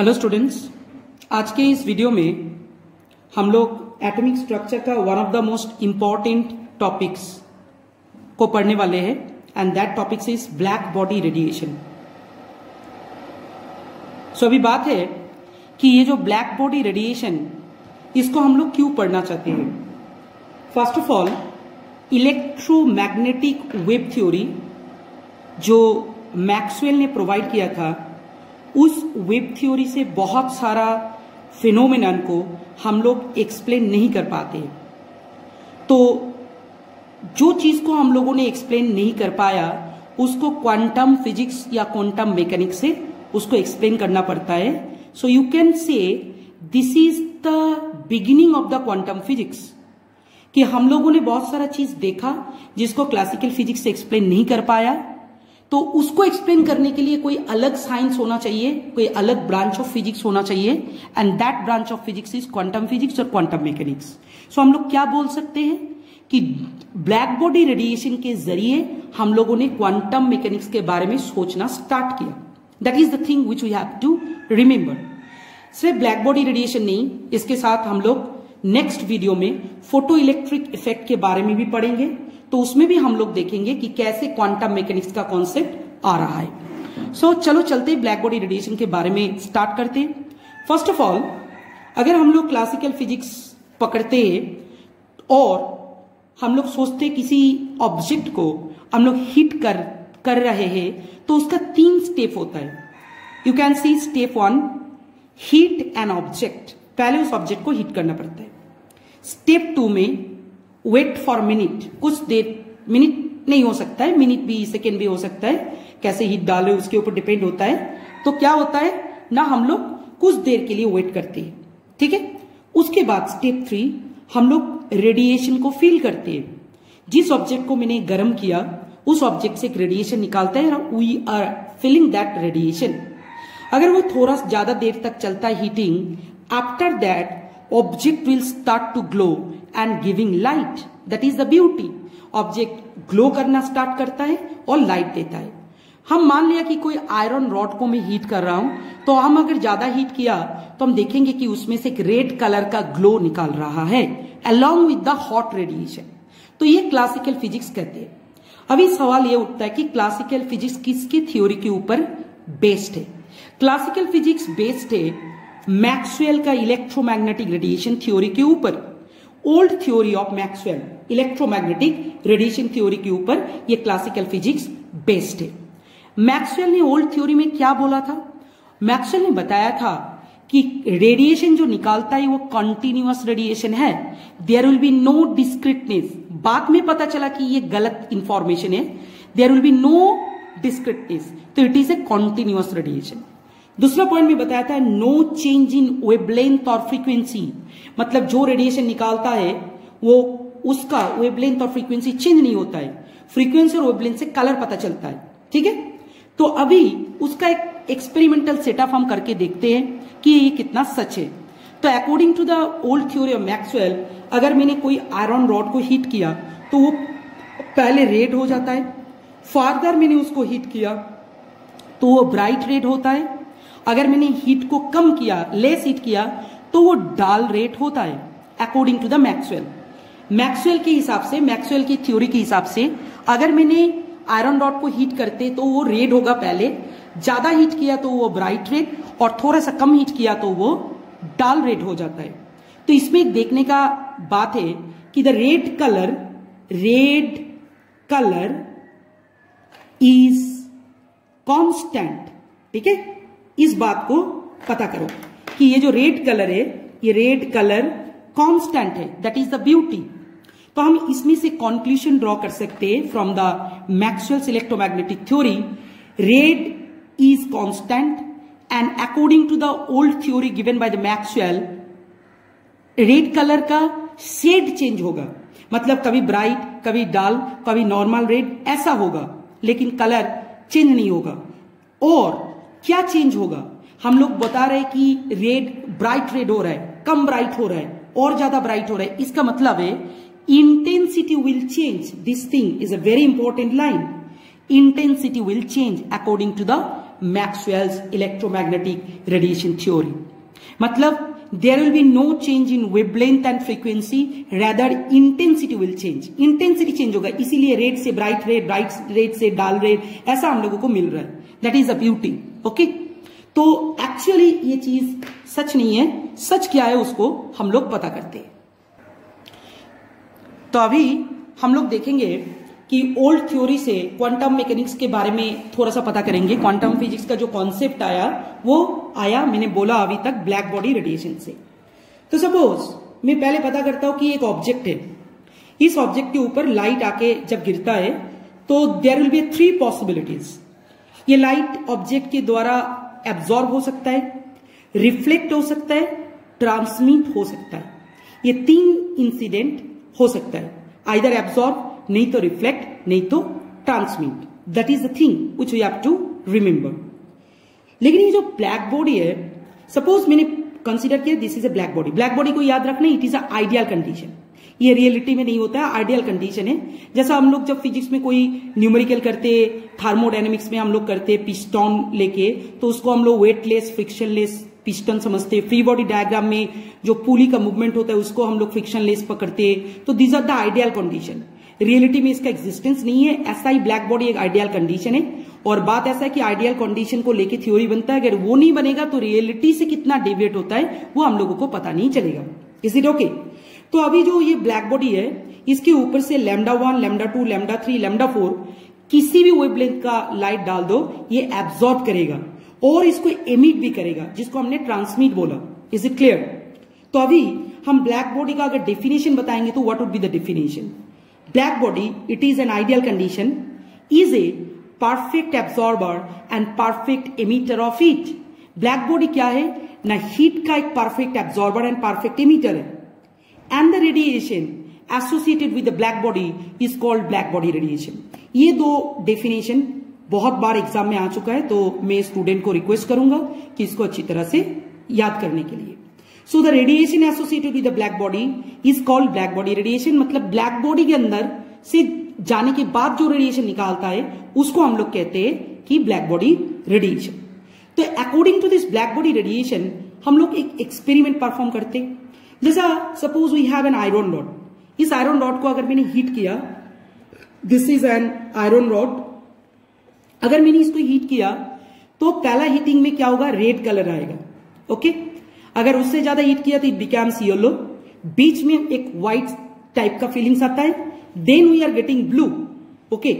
Hello students आज के इस वीडियो में हम लोग एटॉमिक स्ट्रक्चर का one of the most important topics को पढ़ने वाले हैं and that topics is black body radiation so अभी बात है कि ये जो ब्लैक बॉडी रेडिएशन इसको हम लोग क्यों पढ़ना चाहते हैं? First of all electromagnetic wave theory जो मैक्सवेल ने प्रोवाइड किया था उस वेब थ्योरी से बहुत सारा फिनोमिनन को हम लोग एक्सप्लेन नहीं कर पाते। तो जो चीज़ को हम लोगों ने एक्सप्लेन नहीं कर पाया, उसको क्वांटम फिजिक्स या क्वांटम मैकेनिक्स से उसको एक्सप्लेन करना पड़ता है। So you can say this is the beginning of the quantum physics कि हम लोगों ने बहुत सारा चीज़ देखा जिसको क्लासिकल फिजिक्स से एक्सप्लेन नहीं कर पाया। तो उसको एक्सप्लेन करने के लिए कोई अलग साइंस होना चाहिए, कोई अलग ब्रांच ऑफ़ फिजिक्स होना चाहिए and that branch of physics is quantum physics और क्वांटम मैकेनिक्स सो हम लोग क्या बोल सकते हैं? कि ब्लैक बॉडी रेडिएशन के ज़रिए हम लोगों ने क्वांटम मैकेनिक्स के बारे में सोचना स्टार्ट किया। That is the thing which we have to remember सिर्फ़ ब्लैक बॉडी रेडिएशन नहीं, इसके साथ हम लोग नेक्स्ट वीडियो में फ़ोटो इलेक्ट्रिक इफ़ेक्ट के बारे में भी पढ़ेंगे। तो उसमें भी हम लोग देखेंगे कि कैसे क्वांटम मैकेनिक्स का कॉन्सेप्ट आ रहा है। सो so, चलो चलते ब्लैक बॉडी रेडिएशन के बारे में स्टार्ट करते हैं। फ़र्स्ट ऑफ़ ऑल अगर हम लोग क्लासिकल फिजिक्स पकड़ते हैं और हम लोग सोचते किसी ऑब्जेक्ट को हम लोग हिट कर कर रहे हैं तो उसका तीन स्टेप होता है। You can see step one heat an object पहले उस ऑब्जेक्ट को हिट करना पड़ता है। स्टेप टू में वेट फॉर मिनट कुछ देर मिनट नहीं हो सकता है मिनट भी सेकेंड भी हो सकता है। कैसे हीट डाले उसके ऊपर डिपेंड होता है। तो क्या होता है? ना हम लोग कुछ देर के लिए वेट करते हैं, ठीक है? उसके बाद स्टेप थ्री हम लोग रेडिएशन को फील करते हैं। जिस ऑब्जेक्ट को मैंने गर्म किया, उस ऑब्जेक्ट से एक रेडिएशन निकालता है we are feeling that radiation अगर वो थोड़ा ज़्यादा देर तक चलता है heating after that object will start to glow and giving light that is the beauty object glow करना स्टार्ट करता है और लाइट देता है। हम मान लिया कि कोई आयरन रॉड को मैं हीट कर रहा हूँ तो हम अगर ज़्यादा हीट किया तो हम देखेंगे कि उसमें से एक रेड कलर का ग्लो निकाल रहा है along with the hot radiation तो ये क्लासिकल फिजिक्स कहते हैं। अभी सवाल ये उठता है कि क्लासिकल फिजिक्स किसकी थ्योरी के ऊपर बेस्ड है? क्लासिकल फिजिक्स बेस्ड है मैक्सवेल का इलेक्ट्रोमैग्नेटिक रेडिएशन थ्योरी के ऊपर। Old theory of Maxwell, electromagnetic radiation theory के ऊपर ये क्लासिकल फिजिक्स बेस्ड है। मैक्सवेल ने ओल्ड थ्योरी में क्या बोला था? मैक्सवेल ने बताया था कि रेडिएशन जो निकालता है वो कंटिन्यूअस रेडिएशन है। There will be no discreteness बाद में पता चला कि ये गलत इंफॉर्मेशन है। There will be no discreteness तो it is a continuous radiation दूसरा पॉइंट में बताया था नो चेंज इन वेबलेंथ और फ्रीक्वेंसी मतलब जो रेडिएशन निकालता है, वो उसका वेबलेंथ और फ्रीक्वेंसी चेंज नहीं होता है। फ्रीक्वेंसी और वेबलेंथ से कलर पता चलता है। ठीक है? तो अभी उसका एक एक्सपेरिमेंटल सेटअप हम करके देखते हैं कि ये कितना सच है। तो according to the old theory of Maxwell अगर मैंने कोई आयरन रॉड को हीट किया तो वो पहले रेड हो जाता है। फार्दर मैंने उसको हीट किया तो वो ब्राइट रेड होता है। अगर मैंने हीट को कम किया लेस हीट किया तो वो डाल रेट होता है according to the Maxwell Maxwell के हिसाब से मैक्सवेल की थ्योरी के हिसाब से, अगर मैंने आयरन डॉट को हीट करते तो वो रेड होगा पहले, ज़्यादा हीट किया तो वो ब्राइट रेड और थोड़ा सा कम हीट किया तो वो डाल रेड हो जाता है। तो इसमें देखने का बात है कि the red colour red colour is constant ठीक है? इस बात को पता करो कि ये जो रेड कलर है, ये रेड कलर कांस्टेंट है दैट इज़ द ब्यूटी तो हम इसमें से कॉन्क्लूशन ड्रॉ कर सकते हैं from the Maxwell's electromagnetic theory red is constant and according to the old theory given by the Maxwell red colour का शेड चेंज होगा। मतलब कभी ब्राइट कभी डाल कभी नॉर्मल रेड ऐसा होगा। लेकिन कलर चेंज नहीं होगा। और क्या चेंज होगा? हम लोग बता रहे कि रेड ब्राइट रेड हो रहा है, कम ब्राइट हो रहा है, और ज़्यादा ब्राइट हो रहा है। इसका मतलब है intensity will change this thing is a very important line intensity will change according to the Maxwell's electromagnetic radiation theory मतलब there will be no change in wavelength and frequency, rather intensity will change. Intensity change होगा, इसीलिए red से bright red bright red से डाल red ऐसा हम लोगों को मिल रहा है। That is a beauty okay तो एक्चुअली ये चीज़ सच नहीं है। सच क्या है उसको हम लोग पता करते तो अभी हम लोग देखेंगे कि ओल्ड थ्योरी से क्वांटम मैकेनिक्स के बारे में थोड़ा सा पता करेंगे। क्वांटम फिजिक्स का जो कॉन्सेप्ट आया, वो आया, मैंने बोला अभी तक ब्लैक बॉडी रेडिएशन से। तो सपोज़ मैं पहले पता करता हूँ कि एक ऑब्जेक्ट है। इस ऑब्जेक्ट के ऊपर लाइट आके जब गिरता है तो there will be three possibilities ये लाइट ऑब्जेक्ट के द्वारा एब्जॉर्ब हो सकता है रिफ्लेक्ट हो सकता है ट्रांसमिट हो सकता है। ये तीन इंसिडेंट हो सकता है। आइदर एब्जॉर्ब नहीं तो रिफ्लेक्ट नहीं तो transmit that is the thing which we have to remember लेकिन ये जो ब्लैक बॉडी है सपोज़ मैंने कंसिडर किया this is a black body black body को याद रखना it is a ideal condition ये रियलिटी में नहीं होता है आइडियल कंडीशन है। जैसा हम लोग जब फिजिक्स में कोई न्यूमेरिकल करते थर्मोडायनेमिक्स में हम लोग करते पिस्टॉन लेके तो उसको हम लोग वेटलेस फ्रिक्शनलेस पिस्टन समझते। फ्री बॉडी डायग्राम में जो पुली का मूवमेंट होता है, उसको हम लोग फ्रिक्शनलेस पकड़ते। तो these are the ideal condition reality में इसका एग्जिस्टेंस नहीं है। ऐसा ही ब्लैक बॉडी एक आइडियल कंडीशन है। और बात ऐसा है कि आइडियल कंडीशन को लेके थ्योरी बनता है। अगर वो नहीं बनेगा तो रियलिटी से कितना डेविएट होता है, वो हम लोगों को पता नहीं चलेगा। इज़ इट ओके तो अभी जो ये ब्लैक बॉडी है इसके ऊपर से lambda one lambda two lambda three lambda four किसी भी वेवलेंथ का लाइट डाल दो ये एब्सॉर्ब करेगा। और इसको एमिट भी करेगा जिसको हमने ट्रांसमिट बोला। इज़ इट क्लियर तो अभी हम ब्लैक बॉडी का अगर डेफिनेशन बताएँगे तो what would be the definition Black body, it is an ideal condition, is a perfect absorber and perfect emitter of heat. Black body क्या है? ना हीट का एक perfect absorber and perfect emitter है। And the radiation associated with the black body is called black body radiation ये दो definition बहुत बार exam में आ चुका है तो मैं स्टूडेंट को रिक्वेस्ट करूँगा कि इसको अच्छी तरह से याद करने के लिए। So the radiation associated with the black body is called black body radiation मतलब ब्लैक बॉडी के अंदर से जाने के बाद जो रेडिएशन निकालता है, उसको हम लोग कहते हैं कि ब्लैक बॉडी रेडिएशन तो according to this black body radiation हम लोग एक एक्सपेरिमेंट परफॉर्म करते जैसा suppose we have an iron rod इस आयरन रॉड को अगर मैंने हीट किया this is an iron rod अगर मैंने इसको हीट किया तो पहला हीटिंग में क्या होगा? रेड कलर आएगा ओके? अगर उससे ज़्यादा हीट किया तो इट बिकम्स येलो बीच में एक व्हाइट टाइप का फीलिंग्स आता है। Then we are getting blue okay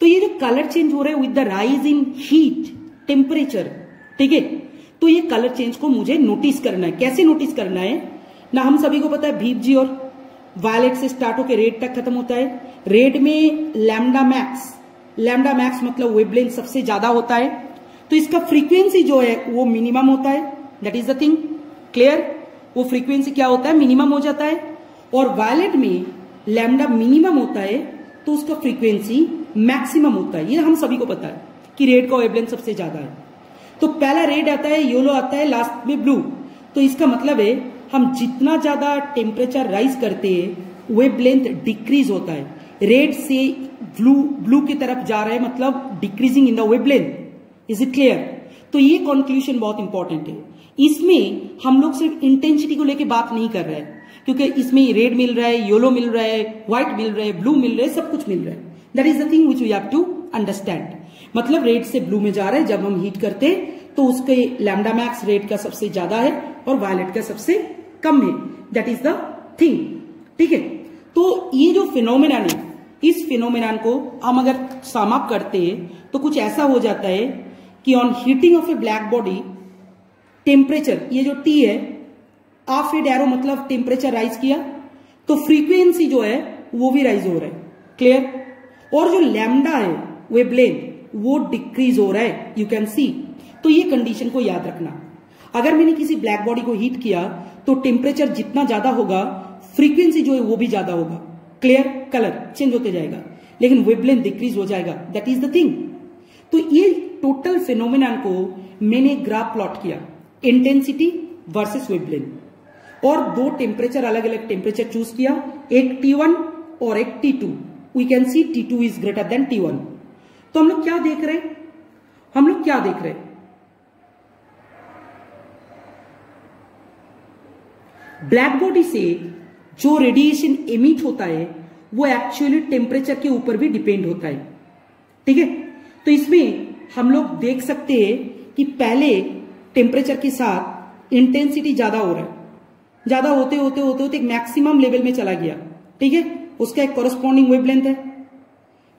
तो ये जो कलर चेंज हो रहा है with the rise in heat temperature ठीक है? तो ये कलर चेंज को मुझे नोटिस करना है। कैसे नोटिस करना है? ना हम सभी को पता है, भीप जी और वायलेट से स्टार्ट होकर रेड तक खत्म होता है। रेड में लैमडा मैक्स लैमडा मैक्स मतलब वेबलेंथ सबसे ज़्यादा होता है। तो इसका फ्रीक्वेंसी जो है, वो मिनिमम होता है। That is the thing clear वो फ्रीक्वेंसी क्या होता है? मिनिमम हो जाता है। और वायलेट में लैमडा मिनिमम होता है तो उसका फ्रीक्वेंसी मैक्सिमम होता है। ये हम सभी को पता है कि रेड का वेवलेंथ सबसे ज़्यादा है। तो पहला रेड आता है येलो आता है लास्ट में ब्लू तो इसका मतलब है हम जितना ज़्यादा टेम्परेचर राइज करते हैं वेब लेंथ डिक्रीज होता है। रेड से ब्लू ब्लू की तरफ़ जा रहा है मतलब decreasing in the wavelength is it clear तो ये कॉन्क्लूशन बहुत इंपॉर्टेंट है। इसमें हम लोग सिर्फ़ इंटेंसिटी को लेकर बात नहीं कर रहे हैं, क्योंकि इसमें रेड मिल रहा है येलो मिल रहा है व्हाइट मिल रहा है ब्लू मिल रहा है, सब कुछ मिल रहा है। That is the thing which you have to understand मतलब रेड से ब्लू में जा रहा है, जब हम हीट करते हैं तो उसके लैमडा मैक्स रेड का सबसे ज़्यादा है और वायलेट का सबसे कम है. दैट इज़ द थिंग ठीक है? तो ये जो फिनोमिनन है, इस फिनोमिनन को हम अगर समाप्त करते हैं तो कुछ ऐसा हो जाता है कि on heating of a black body temperature ये जो टी है ऑफ़ एड एरो मतलब टेम्परेचर राइज किया तो फ्रीक्वेंसी जो है, वो भी राइज हो रहा है. क्लियर और जो लैमडा है वेबलेंथ वो डिक्रीज हो रहा है. यू कैन सी तो ये कंडीशन को याद रखना. अगर मैंने किसी ब्लैक बॉडी को हीट किया तो टेम्परेचर जितना ज़्यादा होगा फ्रीक्वेंसी जो है वो भी ज़्यादा होगा। क्लियर कलर चेंज होते जाएगा। लेकिन वेबलेंथ डिक्रीज हो जाएगा। दैट इज़ द थिंग तो ये टोटल फिनोमिना को मैंने ग्राफ प्लॉट किया। इंटेंसिटी वर्सेस वेवलेंथ और दो टेम्परेचर अलग अलग टेम्परेचर चूज़ किया। एक T1 और एक T2 we can see T2 is greater than T1 तो हम लोग क्या देख रहे हैं? हम लोग क्या देख रहे हैं? ब्लैक बॉडी से जो रेडिएशन एमिट होता है, वो एक्चुअली टेम्परेचर के ऊपर भी डिपेंड होता है। ठीक है? तो इसमें हम लोग देख सकते हैं कि पहले टेम्परेचर के साथ इंटेंसिटी ज़्यादा हो रहा है। ज़्यादा होते होते होते होते एक मैक्सिमम लेवल में चला गया। ठीक है? उसका एक कॉरेस्पॉन्डिंग वेवलेंथ है।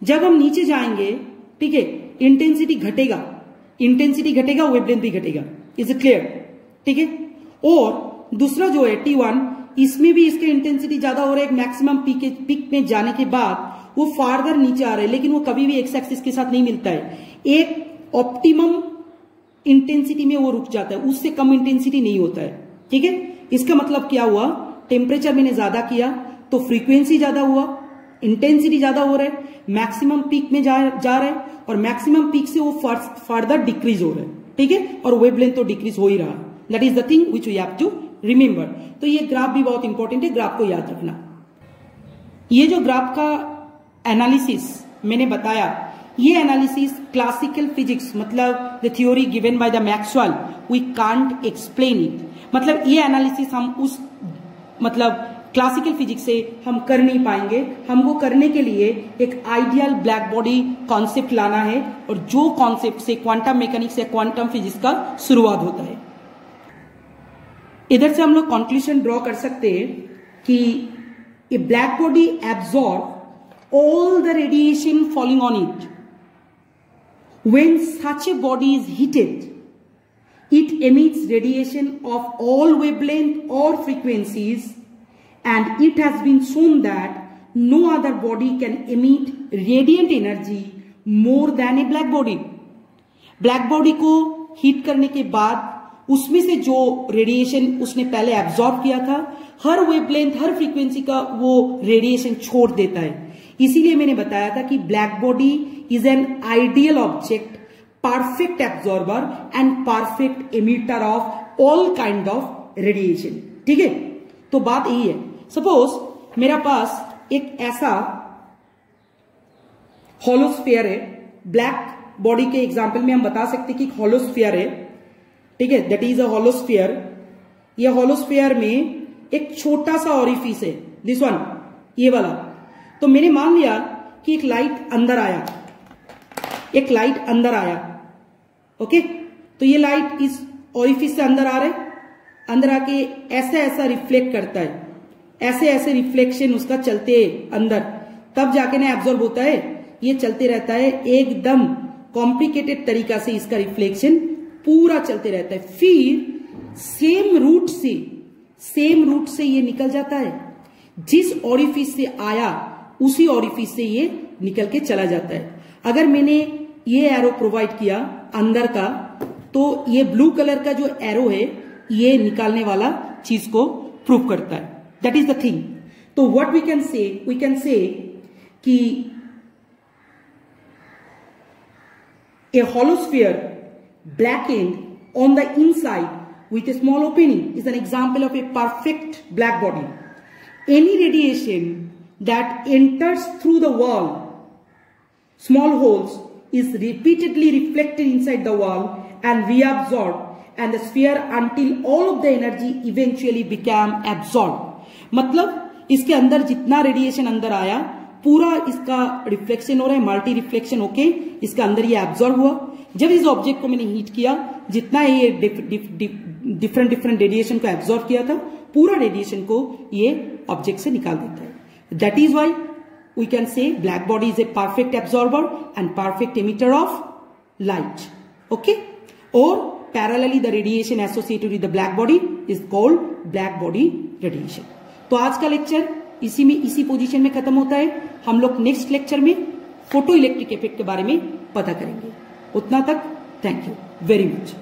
जब हम नीचे जाएँगे, ठीक है इंटेंसिटी घटेगा। इंटेंसिटी घटेगा वेवलेंथ भी घटेगा। इज़ इट क्लियर ठीक है? और दूसरा जो है टी वन इसमें भी इसके इंटेंसिटी ज़्यादा हो रहा है। एक मैक्सिमम पीक पीक में जाने के बाद वो फार्दर नीचे आ रहे हैं लेकिन वो कभी भी एक्स एक्सिस के साथ नहीं मिलता है। एक ऑप्टिमम इंटेंसिटी में वो रुक जाता है उससे कम इंटेंसिटी नहीं होता है। ठीक है? इसका मतलब क्या हुआ? टेम्परेचर मैंने ज़्यादा किया तो फ्रीक्वेंसी ज़्यादा हुआ इंटेंसिटी ज़्यादा हो रहा है मैक्सिमम पीक में जा, जा रहा है और मैक्सिमम पीक से वो फर्दर डिक्रीज हो रहा है। ठीक है? और वेवलेंथ तो डिक्रीज हो ही रहा that is the thing which we have to remember तो ये ग्राफ भी बहुत इंपॉर्टेंट है ग्राफ को याद रखना। ये जो ग्राफ का एनालिसिस मैंने बताया, ये एनालिसिस क्लासिकल फिजिक्स मतलब the theory given by the Maxwell we can't explain it मतलब ये एनालिसिस हम उस मतलब क्लासिकल फिजिक्स से हम कर नहीं पाएँगे। हमको करने के लिए एक आइडियल ब्लैक बॉडी कॉन्सेप्ट लाना है और जो कॉन्सेप्ट से क्वांटम मैकेनिक्स या क्वांटम फिजिक्स का शुरुआत होता है। इधर से हम लोग कॉन्क्लूशन ड्रॉ कर सकते हैं कि ये black body absorb all the radiation falling on it when such a body is heated it emits radiation of all wavelength और frequencies and it has been shown that no other body can emit radiant energy more than a black body black body को heat करने के बाद उसमें से जो radiation उसने पहले एब्जॉर्ब किया था, हर वेवलेंथ हर फ्रीक्वेंसी का वो रेडिएशन छोड़ देता है। इसीलिए मैंने बताया था कि black body is an ideal object perfect absorber and perfect emitter of all kind of radiation ठीक है? तो बात यही है। सपोज़ मेरा पास एक ऐसा हॉलोस्फेयर है। ब्लैक बॉडी के एग्ज़ाम्पल में हम बता सकते हैं कि हॉलोस्फेयर है। ठीक है? That is a hollow sphere ये हॉलोस्फेयर में एक छोटा सा ऑरिफिस है। दिस वन ये वाला। तो मैंने मान लिया कि एक लाइट अंदर आया। एक लाइट अंदर आया। ओके तो ये लाइट इस ऑरिफिस से अंदर आ रहा अंदर आके ऐसा ऐसा रिफ्लेक्ट करता है। ऐसे ऐसे रिफ्लेक्शन उसका चलते अंदर। तब जाके ना एब्जॉर्ब होता है। ये चलते रहता है एकदम कॉम्प्लिकेटेड तरीका से इसका रिफ्लेक्शन पूरा चलते रहता है। फिर सेम रूट से सेम रूट से ये निकल जाता है। जिस ऑरिफिस से आया, उसी ऑरिफिस से ये निकल के चला जाता है। अगर मैंने ये एरो प्रोवाइड किया अंदर का तो ये ब्लू कलर का जो एरो है, ये निकालने वाला चीज़ को प्रूव करता है। दैट इज़ द थिंग तो what we can say we can say कि a hollow sphere blackened on the inside with a small opening is an example of a perfect black body. Any radiation that enters through the wall, small holes, is repeatedly reflected inside the wall and reabsorbed and the sphere until all of the energy eventually became absorbed. मतलब इसके अंदर जितना radiation अंदर आया पूरा इसका reflection हो रहा है मल्टी रिफ्लेक्शन होके इसके अंदर ये एब्जॉर्ब हुआ जब इस ऑब्जेक्ट को मैंने हीट किया, जितना ये डिफरेंट डिफरेंट रेडिएशन को एब्जॉर्व किया था, पूरा रेडिएशन को ये ऑब्जेक्ट से निकाल देता है। That is why we can say black body is a perfect absorber and perfect emitter of light okay और parallelly the radiation associated with the black body is called black body radiation तो आज का lecture इसी में, इसी position में खत्म होता है। हम लोग नेक्स्ट लेक्चर में फ़ोटो इलेक्ट्रिक इफ़ेक्ट के बारे में पता करेंगे। उतना तक थैंक यू वेरी मच